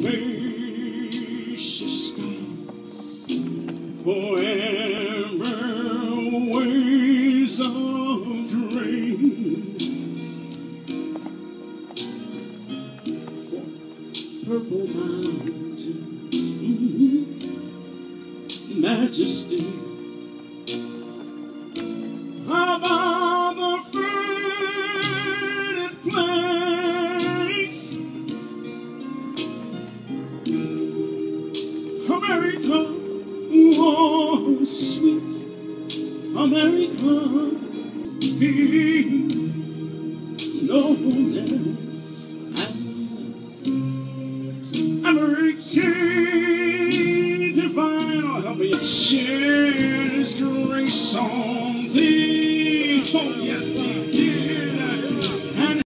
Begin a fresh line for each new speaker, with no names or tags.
spacious skies forever waves of grain for purple mountains mhm, majesty America being known as American divine. Help me share His grace on thee. oh, yes,